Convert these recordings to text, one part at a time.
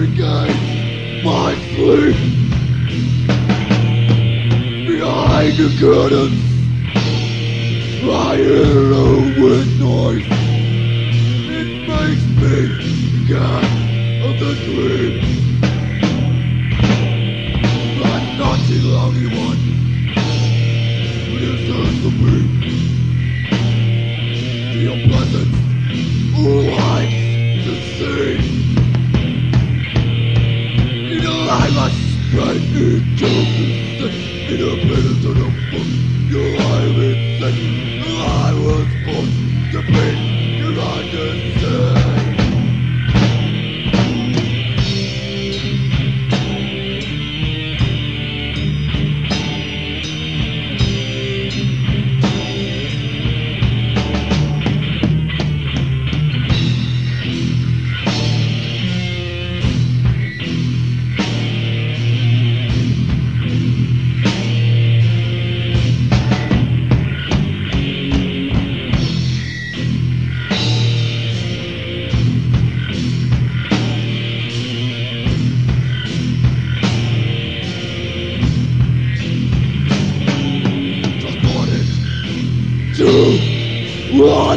navigate my sleep behind the hear a wind noise. It makes me scared of the dream. I'm not the only one. Listen to me. Feel pleasant. Who in a minute of. I was born to be.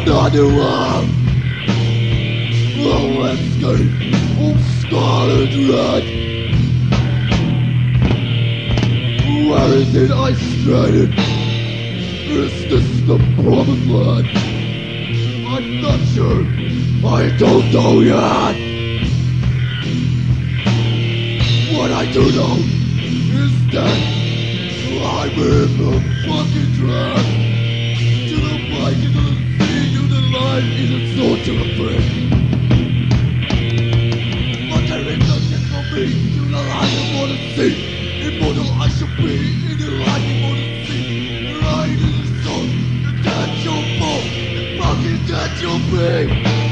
Another one. Oh, escape of scarlet red. Where is it I stranded? Is this the promised land? I'm not sure. I don't know yet. What I do know is that I'm in the fucking trap. The line, is so to the friend. But there is nothing for me the light I wanna see. Immortal I should be in the light you wanna see. Right in the sun, and that's your fault. And fucking that's your pain.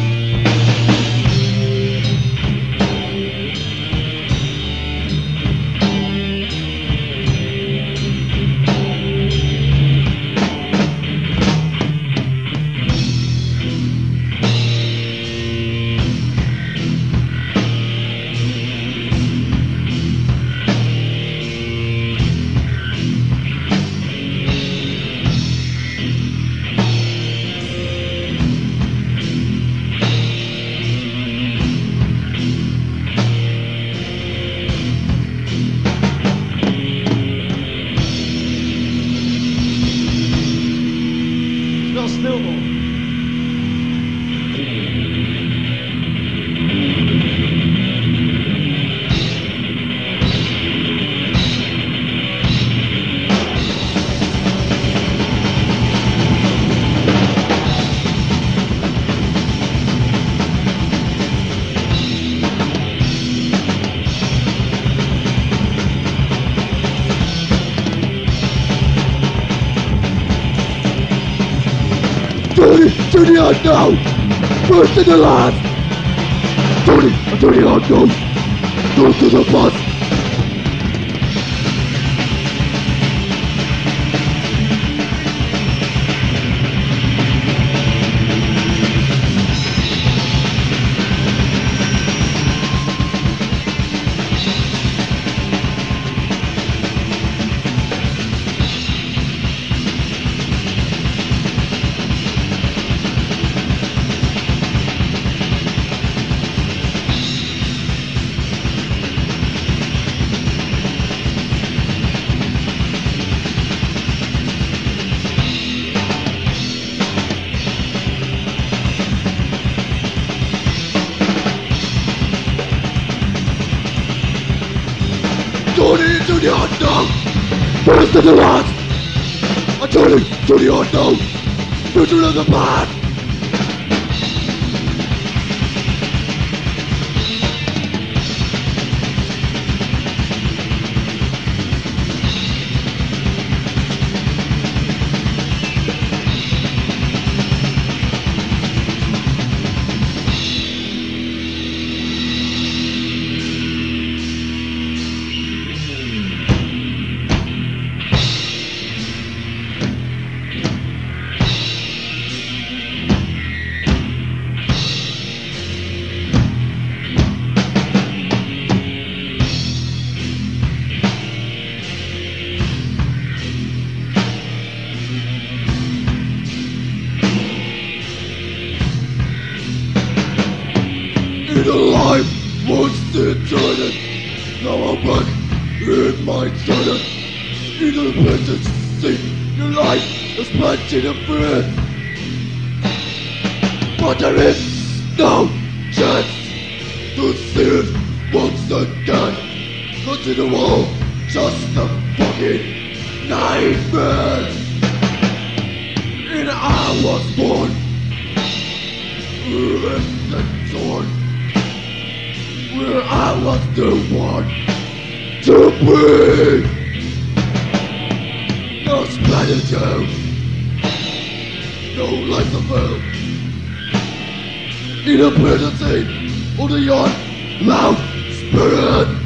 To the unknown! First to the last! Tony, to the unknown! Go to the bus! First to the last! Tony, to the unknown! Future to the past! In a fear. But there is no chance to see it once again. In the wall, just a fucking nightmare. And I was born with the sword where I was the one to be. No strategy, no life hell. In a presidency of the young, loud spirit.